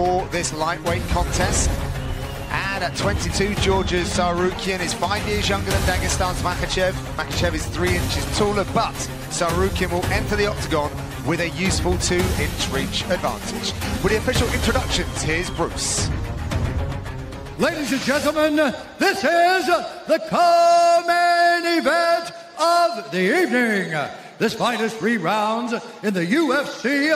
for this lightweight contest. And at 22, Georgia's Tsarukyan is five years younger than Dagestan's Makhachev. Makhachev is three inches taller, but Tsarukyan will enter the octagon with a useful two-inch reach advantage. With the official introductions, here's Bruce. Ladies and gentlemen, this is the co-main event of the evening. This fight is three rounds in the UFC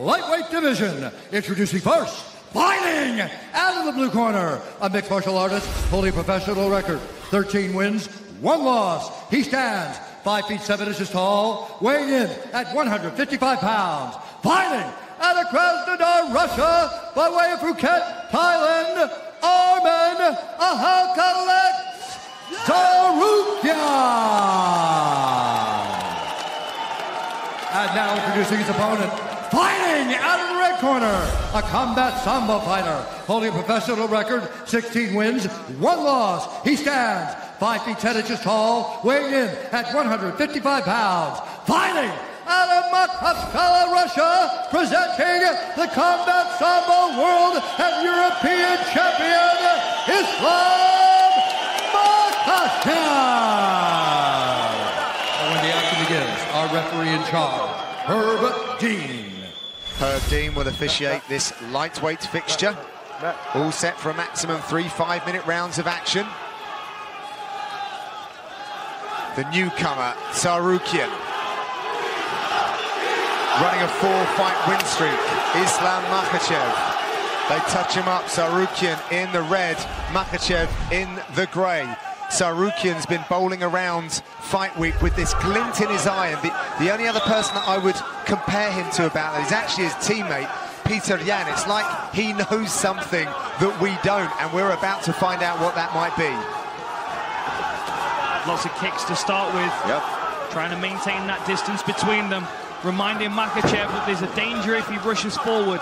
lightweight division. Introducing first, fighting out of the blue corner, a mixed martial artist, holding a professional record, 13 wins, one loss. He stands 5 feet 7 inches tall, weighing in at 155 pounds. Fighting out of Krasnodar, Russia, by way of Phuket, Thailand, Arman Ahakalek Tsarukyan. And now introducing his opponent, fighting out of the red corner, a combat sambo fighter, holding a professional record, 16 wins, one loss. He stands 5 feet 10 inches tall, weighing in at 155 pounds. Fighting out of Makhachkala, Russia, presenting the Combat Sambo World and European Champion, Islam Makhachev. And when the action begins, our referee in charge, Herb Dean. Herb Dean will officiate this lightweight fixture. All set for a maximum three five-minute rounds of action. The newcomer, Tsarukyan. Running a four-fight win streak, Islam Makhachev. They touch him up, Tsarukyan in the red, Makhachev in the grey. Tsarukyan's been bowling around fight week with this glint in his eye, and the, the only other person that I would compare him to about that is actually his teammate, Peter Yan. It's like he knows something that we don't, and we're about to find out what that might be. Lots of kicks to start with. Yep. Trying to maintain that distance between them. Reminding Makhachev that there's a danger if he rushes forward.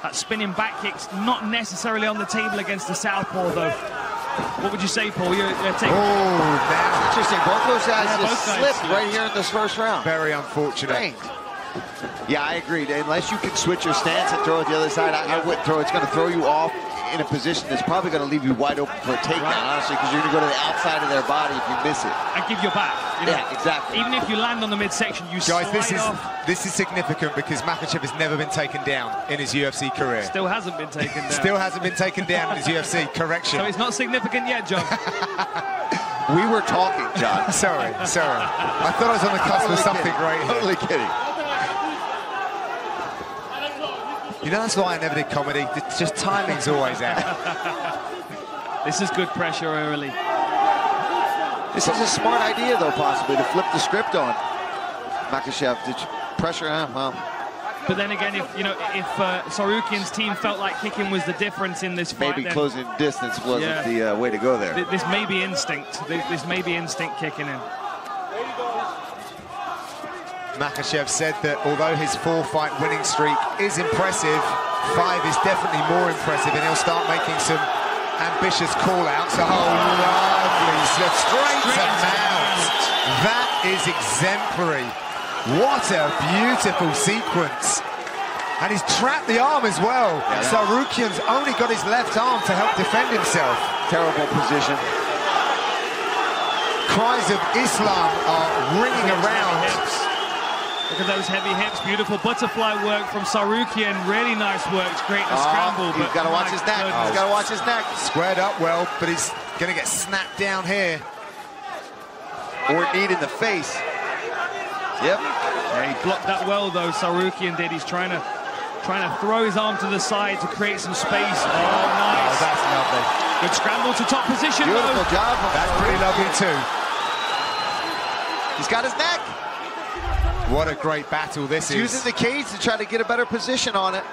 That spinning back kick's not necessarily on the table against the southpaw, though. What would you say, Paul? You're, you're taking... Oh, now. Interesting. Both those guys Yeah, just both guys slipped slipped. right here in this first round. Very unfortunate. Strange. Yeah, I agree. Unless you can switch your stance and throw it the other side, I, I wouldn't throw. It's going to throw you off in a position that's probably going to leave you wide open for a takedown, Right. honestly, because you're going to go to the outside of their body if you miss it. And give your back. You know? Yeah, exactly. Even if you land on the midsection, you Guys, slide this is off. this is significant because Makhachev has never been taken down in his UFC career. Still hasn't been taken down. Still hasn't been taken down in his UFC. Correction. So it's not significant yet, John. We were talking, John. Sorry, sorry. I thought I was on the cusp of something kidding. great here. Totally kidding. You know, that's why I never did comedy. It's just timing's always out. this is good pressure early. This is a smart idea, though, possibly, to flip the script on Makhachev. Did you pressure him? Well, But then again, if you know, if uh, Tsarukyan's team felt like kicking was the difference in this fight, maybe then closing distance wasn't Yeah. the uh, way to go there. th- this may be instinct. Th- This may be instinct kicking in. Makhachev said that although his four-fight winning streak is impressive, five is definitely more impressive, and he'll start making some ambitious call-outs. Oh, lovely. So straight to mount. That is exemplary. What a beautiful sequence. And he's trapped the arm as well. Tsarukyan's only got his left arm to help defend himself. Terrible position. Cries of Islam are ringing around. Hips. Look at those heavy hips. Beautiful butterfly work from Tsarukyan. Really nice work to create the scramble. Oh, he's but got to watch his neck. goodness. He's got to watch his neck. Squared up well, but he's going to get snapped down here. Or knee in the face. Yep. Yeah, he blocked that well though. Tsarukyan did. He's trying to trying to throw his arm to the side to create some space. Oh, Oh, nice. that's lovely. Good scramble to top position Beautiful though. job. That's pretty lovely too. He's got his neck. What a great battle this He's is. using the cage to try to get a better position on it.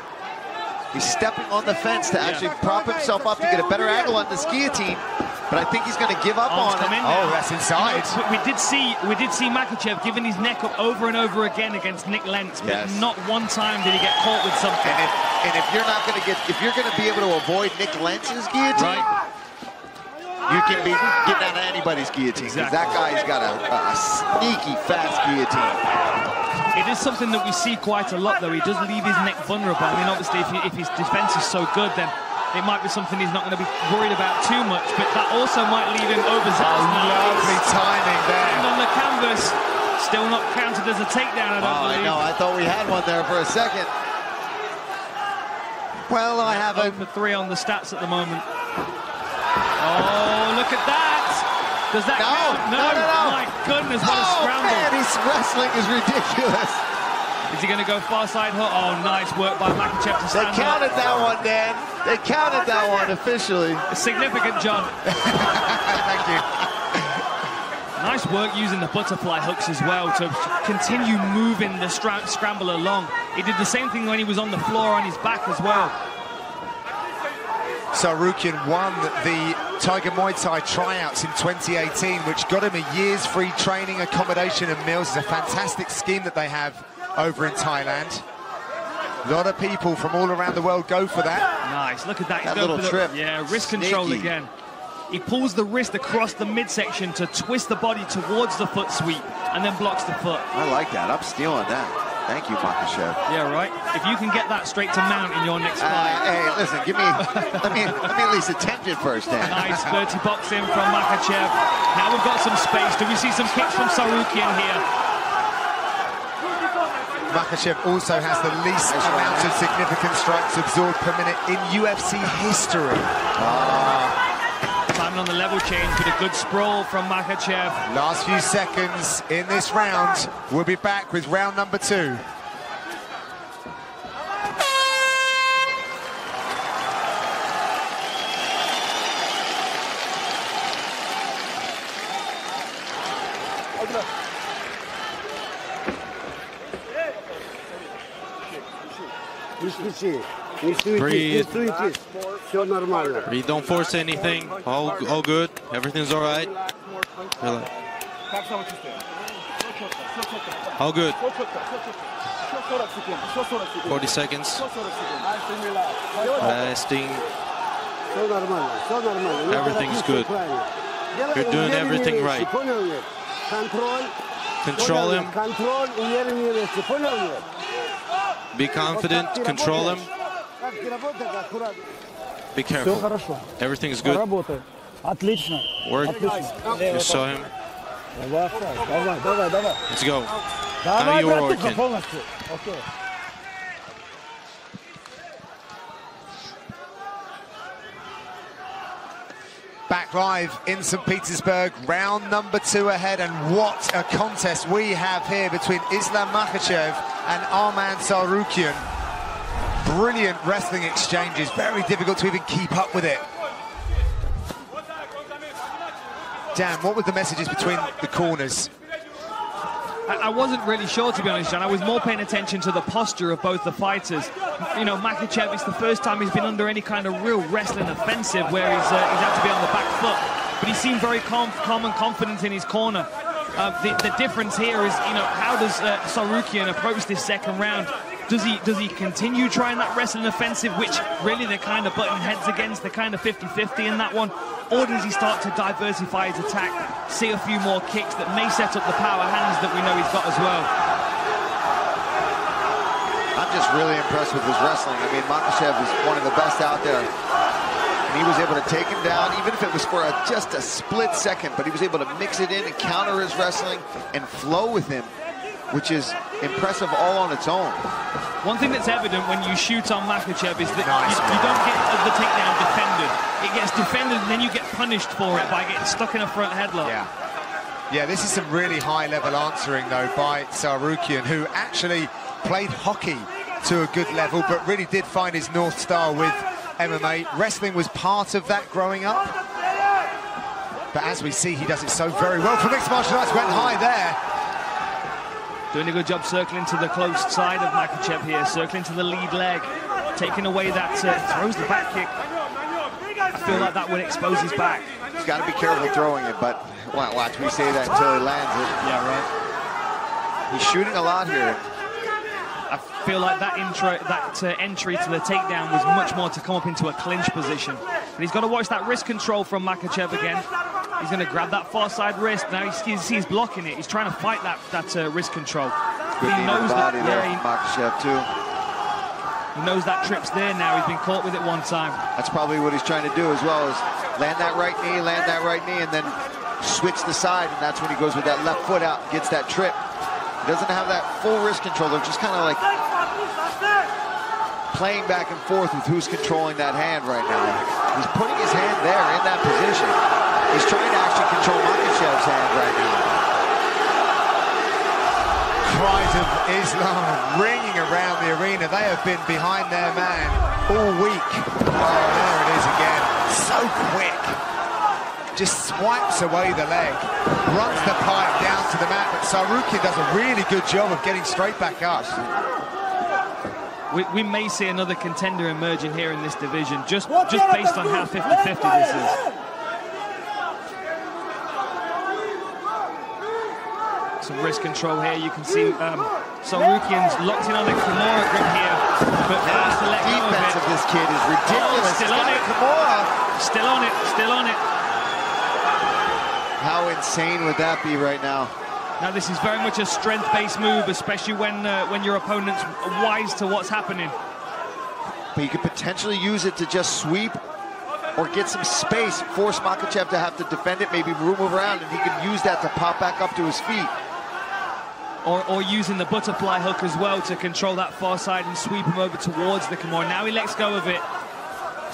He's stepping on the fence to actually prop himself up to get a better angle on this guillotine. But I think he's going to give up Arms on it. in Oh, that's inside. You know, we we did see we did see Makhachev giving his neck up over and over again against Nik Lentz, but Yes. not one time did he get caught with something. And if, and if you're not going to get, if you're going to be able to avoid Nik Lentz's guillotine, Right. You can be getting out of anybody's guillotine. Exactly. that guy's got a, a sneaky fast guillotine. It is something that we see quite a lot, though. He does leave his neck vulnerable. I mean, obviously, if, he, if his defense is so good, then it might be something he's not going to be worried about too much. But that also might leave him overzealous. Oh, lovely timing there. And on the canvas, still not counted as a takedown, I don't Oh, I know. I thought we had one there for a second. Well, I have a for three on the stats at the moment. Oh, look at that! Does that No, count? no, no, no. no. My goodness, what a Oh, scramble! man, his wrestling is ridiculous. Is he going to go far side hook? Oh, nice work by Makhachev to stand They counted up. that one, Dan. They counted that one officially. Significant, jump. Thank you. Nice work using the butterfly hooks as well to continue moving the scramble along. He did the same thing when he was on the floor on his back as well. Tsarukyan won the Tiger Muay Thai tryouts in 2018, which got him a year's free training, accommodation and meals. It's a fantastic scheme that they have over in Thailand. A lot of people from all around the world go for that. Nice, look at that. He's That going little for the, trip. Yeah, wrist control again. He pulls the wrist across the midsection to twist the body towards the foot sweep and then blocks the foot. I like that. I'm stealing that. Thank you, Makhachev. Yeah, right. If you can get that straight to mount in your next Uh, fight. hey, listen, give me, let me, let me at least attempt it first, Dan. Nice dirty boxing from Makhachev. Now we've got some space. Do we see some kicks from Tsarukyan here? Makhachev also has the least Nice amount one. of significant strikes absorbed per minute in UFC history on the level change with a good sprawl from Makhachev. Last few seconds in this round. We'll be back with round number two. Breathe. We don't force anything. All, all good. Everything's all right. Relax. All good. 40 seconds. Resting. Everything's good. You're doing everything right. Control him. Be confident. Control him. Be careful. Everything is good. Отлично. Work. Отлично. You saw him. Давай, давай, давай. Let's go. Давай, Now you're working. Okay. Back live in St. Petersburg, round number two ahead, and what a contest we have here between Islam Makhachev and Arman Tsarukyan. Brilliant wrestling exchanges, very difficult to even keep up with it. Dan, what were the messages between the corners? I, wasn't really sure, to be honest, John. I was more paying attention to the posture of both the fighters. You know, Makhachev, it's the first time he's been under any kind of real wrestling offensive where he's, uh, he's had to be on the back foot. But he seemed very calm, calm and confident in his corner. Uh, the, the difference here is, you know, how does uh, Tsarukyan approach this second round? Does he does he continue trying that wrestling offensive, which really they're kind of butting heads against, they're kind of 50-50 in that one? Or does he start to diversify his attack, see a few more kicks that may set up the power hands that we know he's got as well? I'm just really impressed with his wrestling. I mean, Makhachev is one of the best out there. And he was able to take him down, even if it was for a, just a split second, but he was able to mix it in and counter his wrestling and flow with him, which is impressive all on its own. One thing that's evident when you shoot on Makhachev is that Nice. you, you don't get the takedown defended. It gets defended and then you get punished for it by getting stuck in a front headlock. Yeah. Yeah, this is some really high-level answering, though, by Tsarukyan, who actually played hockey to a good level, but really did find his North Star with MMA. Wrestling was part of that growing up. But as we see, he does it so very well for mixed martial arts. Went high there. Doing a good job circling to the close side of Makhachev here, circling to the lead leg, taking away that, uh, throws the back kick. I feel like that would expose his back. He's got to be careful throwing it, but watch, we say that until he lands it. Yeah, right. He's shooting a lot here. I feel like that intro, that uh, entry to the takedown was much more to come up into a clinch position. But he's got to watch that wrist control from Makhachev again. He's going to grab that far side wrist. Now he sees he's blocking it. He's trying to fight that, that uh, wrist control. Good he knows that. there Yeah, Makhachev, too. he, he knows that trip's there now. He's been caught with it one time. That's probably what he's trying to do as well, is land that right knee, land that right knee, and then switch the side, and that's when he goes with that left foot out, and gets that trip. He doesn't have that full wrist control. They're just kind of like playing back and forth with who's controlling that hand right now. He's putting his hand there in that position. He's trying to actually control Makhachev's hand right now. Cries of Islam ringing around the arena. They have been behind their man all week. Oh, there it is again. So quick. Just swipes away the leg, runs the pipe down to the mat, but Tsarukyan does a really good job of getting straight back up. We, we may see another contender emerging here in this division, just, just based on how 50-50 this is. Some wrist control here. You can see um, locked in on the Kimura grip here, but has to let go of of this kid is ridiculous. Oh, still on it. Kimura. Still on it, still on it. How insane would that be right now? Now this is very much a strength-based move, especially when uh, when your opponent's wise to what's happening. But you could potentially use it to just sweep or get some space, force Makhachev to have to defend it, maybe move around, and he could use that to pop back up to his feet. Or, or using the butterfly hook as well to control that far side and sweep him over towards the Kimura. Now he lets go of it.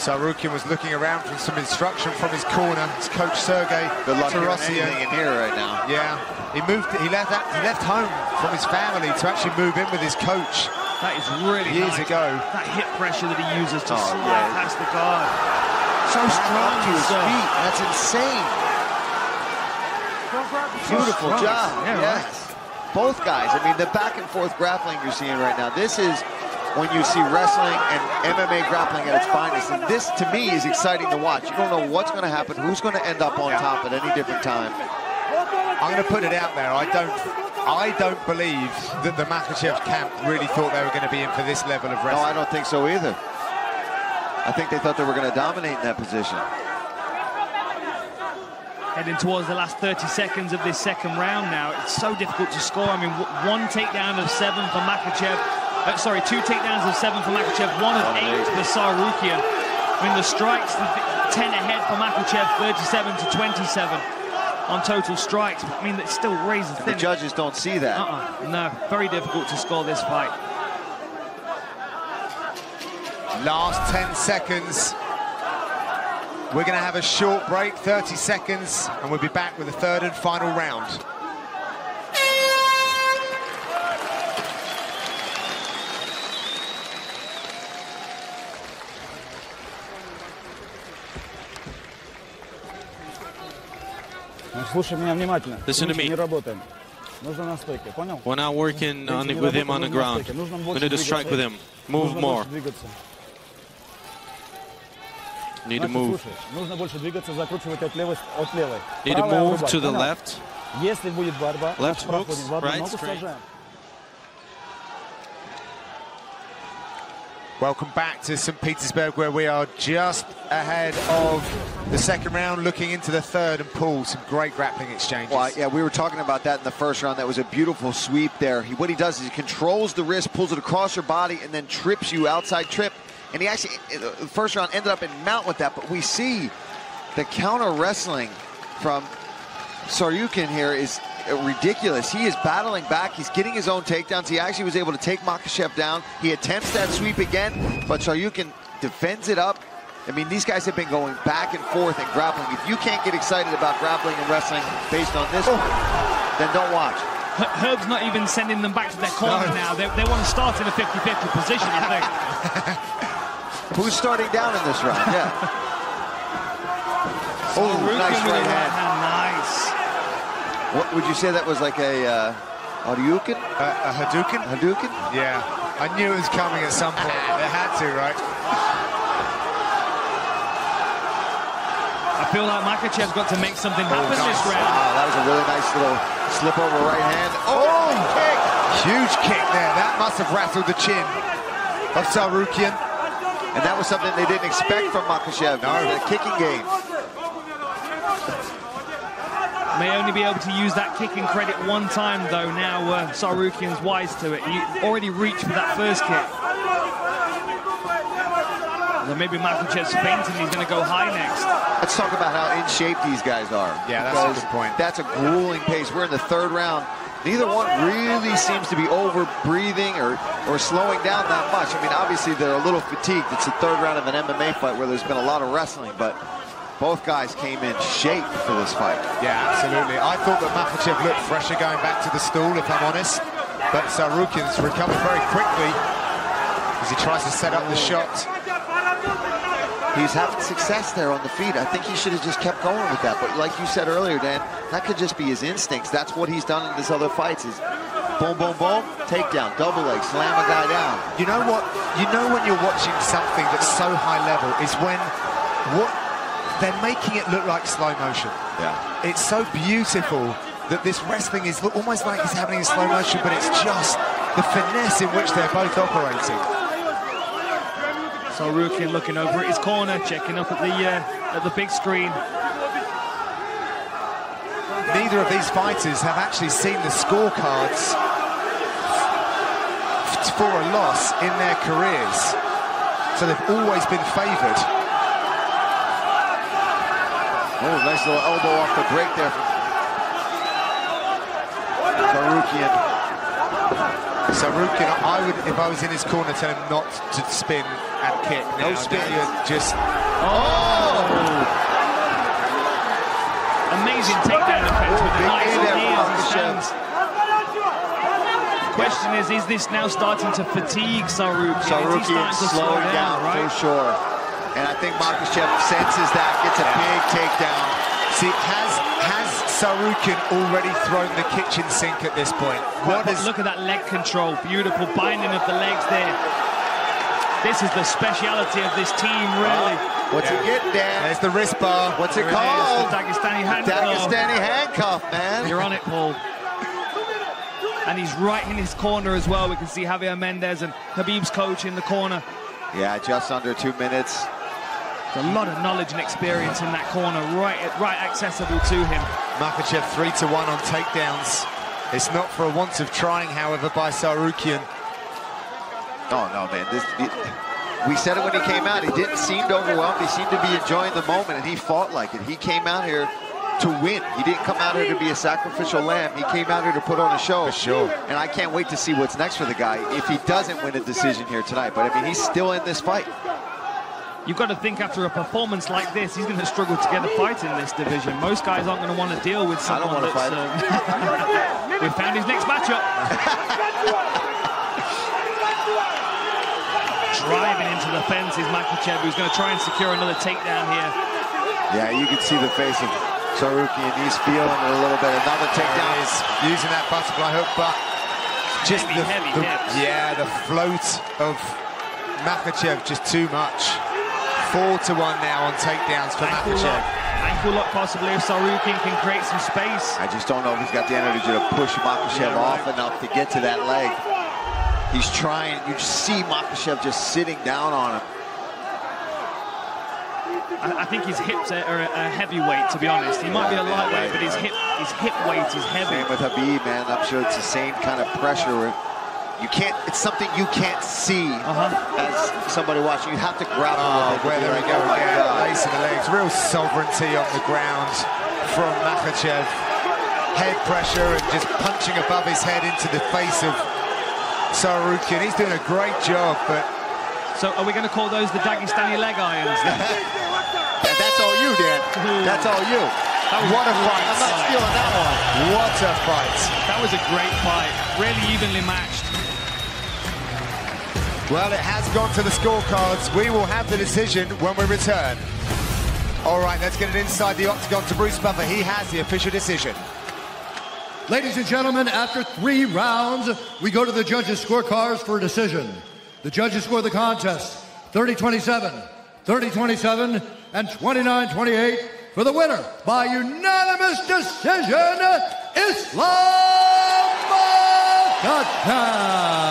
Tsarukyan was looking around for some instruction from his corner. His coach Sergey Good luck hearing Tarossian. in here right now. Yeah, he moved. He left that. He left home from his family to actually move in with his coach. That is really Years nice. ago. That hip pressure that he uses to Oh, slide yeah. past the guard. So strong to his so- feet. That's insane. Beautiful strong. job. Yeah, yes. Both guys. I mean, the back and forth grappling you're seeing right now. This is when you see wrestling and MMA grappling at its finest. And this, to me, is exciting to watch. You don't know what's going to happen, who's going to end up on top at any different time. I'm going to put it out there. I don't. I don't believe that the Makhachev camp really thought they were going to be in for this level of wrestling. No. I don't think so either. I think they thought they were going to dominate in that position. Heading towards the last 30 seconds of this second round now. It's so difficult to score. I mean, one takedown of seven for Makhachev. Uh, sorry, two takedowns of seven for Makhachev, one of eight for Tsarukyan. I mean, the strikes, the 10 ahead for Makhachev, 37 to 27 on total strikes. I mean, it's still razor The judges don't see that. Uh-uh, no, very difficult to score this fight. Last 10 seconds. We're going to have a short break, 30 seconds, and we'll be back with the third and final round. Значит, слушай меня внимательно. Listen to Ручки me. Не работаем. Нужно на стойке, понял? We're now working on it with him on the ground. We need to strike with him. Move Нужно more. больше двигаться. Need to Значит, move. слушай, нужно больше двигаться, закручивать от левой, от левой. Need to Правая move врубать, to the понял? left. Если будет борьба, Left проходим hooks, в одну right, ногу, straight. сажаем. Welcome back to St. Petersburg, where we are just ahead of the second round, looking into the third, and Paul, some great grappling exchanges. Well, yeah, we were talking about that in the first round. That was a beautiful sweep there. He, what he does is he controls the wrist, pulls it across your body, and then trips you outside trip. And he actually, the first round, ended up in mount with that. But we see the counter wrestling from Tsarukyan here is ridiculous. He is battling back. He's getting his own takedowns. He actually was able to take Makhachev down. He attempts that sweep again, but Tsarukyan defends it up. I mean, these guys have been going back and forth and grappling. If you can't get excited about grappling and wrestling based on this, then don't watch. Herb's not even sending them back to their corner No. now. They, they want to start in a 50-50 position, I think. Who's starting down in this round? Yeah. oh, Tsarukyan nice right hand. Nice. What would you say that was like a uh, Aryukin? Uh, a Hadouken? Hadouken? Yeah, I knew it was coming at some point. it had to, right? I feel like Makhachev's got to make something happen nice. this round. Wow, that was a really nice little slip over right hand. Oh, kick! Huge kick there. That must have rattled the chin of Tsarukyan. And that was something they didn't expect from Makhachev. No. The kicking game. May only be able to use that kicking credit one time, though. Now uh, Tsarukyan's wise to it. He already reached for that first kick. Then maybe Makhachev's fainting. He's going to go high next. Let's talk about how in shape these guys are. Yeah, that's a good point. That's a grueling pace. We're in the third round. Neither one really seems to be over breathing or, or slowing down that much. I mean, obviously they're a little fatigued. It's the third round of an MMA fight where there's been a lot of wrestling, but both guys came in shape for this fight. Yeah, absolutely. I thought that Makhachev looked fresher going back to the stool, if I'm honest. But Tsarukyan's recovered very quickly as he tries to set up the shot. He's having success there on the feet. I think he should have just kept going with that. But like you said earlier, Dan, that could just be his instincts. That's what he's done in his other fights is boom, boom, boom, takedown, double leg, slam a guy down. You know what? You know when you're watching something that's so high level is when what they're making it look like slow motion. Yeah. It's so beautiful that this wrestling is almost like it's happening in slow motion, but it's just the finesse in which they're both operating. Tsarukyan looking over at his corner, checking up at the uh, at the big screen. Neither of these fighters have actually seen the scorecards for a loss in their careers. So they've always been favoured. Oh, nice little elbow off the break there from Tsarukyan. Tsarukyan, I would, if I was in his corner, tell him not to spin and kick. No spin. just... Oh! Amazing takedown defense with the big nice knee there knee from he Makhachev. stands. Question is, is this now starting to fatigue Tsarukyan? Is Tsarukyan starting slow slowing down, down right? for sure. And I think Makhachev senses that, gets a big takedown. see, has Tsarukyan already thrown the kitchen sink at this point? What But is look at that leg control. Beautiful binding of the legs there. This is the speciality of this team, really. Oh, what's it get, Dan? There's the wrist bar. What's it There it is, called? the Dagestani handcuff. Dagestani handcuff, man. You're on it, Paul. And he's right in his corner as well. We can see Javier Mendez and Khabib's coach in the corner. Yeah, just under two minutes. There's a lot of knowledge and experience in that corner, right, right accessible to him. Makhachev three to one on takedowns. It's not for a want of trying, however, by Tsarukyan. Oh no, man! This it, we said it when he came out. He didn't seem overwhelmed. He seemed to be enjoying the moment, and he fought like it. He came out here to win. He didn't come out here to be a sacrificial lamb. He came out here to put on a show. For sure. And I can't wait to see what's next for the guy if he doesn't win a decision here tonight. But I mean, he's still in this fight. You've got to think after a performance like this, he's going to struggle to get a fight in this division. Most guys aren't going to want to deal with I don't someone wanna that's... fight um, We've found his next matchup. Driving into the fence is Makhachev, who's going to try and secure another takedown here. Yeah, you can see the face of Tsarukyan. He's feeling it a little bit. Another takedown. Is using that butterfly hook, but just Heavy, the, heavy the- yeah, the float of Makhachev just too much. Four to one now on takedowns for Ankle lock, Makhachev. ankle lock possibly if Tsarukyan can create some space. I just don't know if he's got the energy to push Makhachev Yeah, right. off enough to get to that leg. He's trying. You see Makhachev just sitting down on him. I, I think his hips are, are a heavyweight, to be honest. He might be a lightweight, but his hip his hip weight is heavy. Same with Khabib, man. I'm sure it's the same kind of pressure. Where You can't. It's something you can't see Uh-huh. as somebody watching. You have to grapple Oh, with it. where there we like, go oh my again, God. lacing the legs. Real sovereignty on the ground from Makhachev. Head pressure and just punching above his head into the face of Tsarukyan. He's doing a great job, but So are we going to call those the Dagestani leg irons? Yeah, that's all you, Dan. That's all you. That was what a great fight. I'm not stealing that one. What a fight. That was a great fight. Really evenly matched. Well, it has gone to the scorecards. We will have the decision when we return. All right, let's get it inside the octagon to Bruce Buffer. He has the official decision. Ladies and gentlemen, after three rounds, we go to the judges' scorecards for a decision. The judges score the contest 30-27, 30-27, and 29-28 for the winner by unanimous decision, Islam Makhachev.